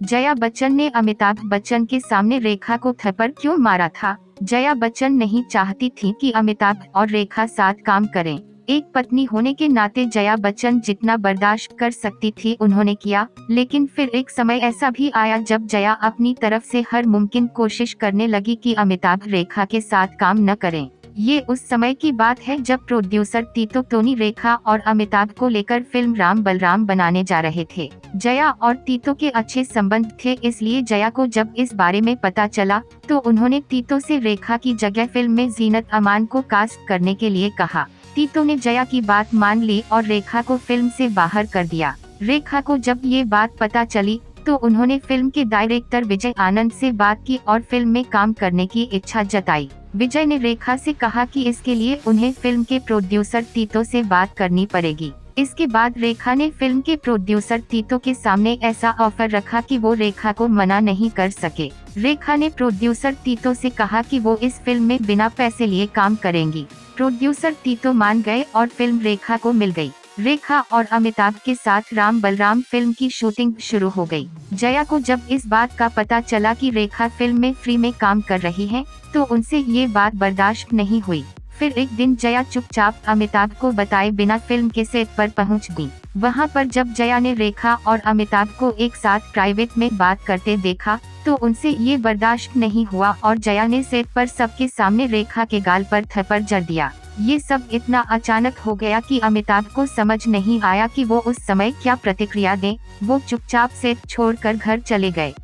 जया बच्चन ने अमिताभ बच्चन के सामने रेखा को थप्पड़ क्यों मारा था? जया बच्चन नहीं चाहती थी कि अमिताभ और रेखा साथ काम करें। एक पत्नी होने के नाते जया बच्चन जितना बर्दाश्त कर सकती थी उन्होंने किया, लेकिन फिर एक समय ऐसा भी आया जब जया अपनी तरफ़ से हर मुमकिन कोशिश करने लगी कि अमिताभ रेखा के साथ काम न करें। ये उस समय की बात है जब प्रोड्यूसर तीतो टोनी रेखा और अमिताभ को लेकर फ़िल्म राम बलराम बनाने जा रहे थे। जया और तीतो के अच्छे संबंध थे, इसलिए जया को जब इस बारे में पता चला तो उन्होंने तीतो से रेखा की जगह फ़िल्म में जीनत अमान को कास्ट करने के लिए कहा। तीतो ने जया की बात मान ली और रेखा को फ़िल्म से बाहर कर दिया। रेखा को जब ये बात पता चली तो उन्होंने फ़िल्म के डायरेक्टर विजय आनंद से बात की और फ़िल्म में काम करने की इच्छा जताई। विजय ने रेखा से कहा कि इसके लिए उन्हें फ़िल्म के प्रोड्यूसर तीतो से बात करनी पड़ेगी। इसके बाद रेखा ने फ़िल्म के प्रोड्यूसर तीतो के सामने ऐसा ऑफ़र रखा कि वो रेखा को मना नहीं कर सके। रेखा ने प्रोड्यूसर तीतो से कहा कि वो इस फ़िल्म में बिना पैसे लिए काम करेंगी। प्रोड्यूसर तीतो मान गए और फ़िल्म रेखा को मिल गई। रेखा और अमिताभ के साथ राम बलराम फ़िल्म की शूटिंग शुरू हो गई। जया को जब इस बात का पता चला कि रेखा फ़िल्म में फ्री में काम कर रही है तो उनसे ये बात बर्दाश्त नहीं हुई फिर एक दिन जया चुपचाप अमिताभ को बताए बिना फ़िल्म के सेट पर पहुँच गई। वहाँ पर जब जया ने रेखा और अमिताभ को एक साथ प्राइवेट में बात करते देखा तो उनसे ये बर्दाश्त नहीं हुआ और जया ने सेट पर सबके सामने रेखा के गाल पर थप्पड़ जड़ दिया। ये सब इतना अचानक हो गया कि अमिताभ को समझ नहीं आया कि वो उस समय क्या प्रतिक्रिया दें। वो चुपचाप सेट छोड़कर घर चले गए।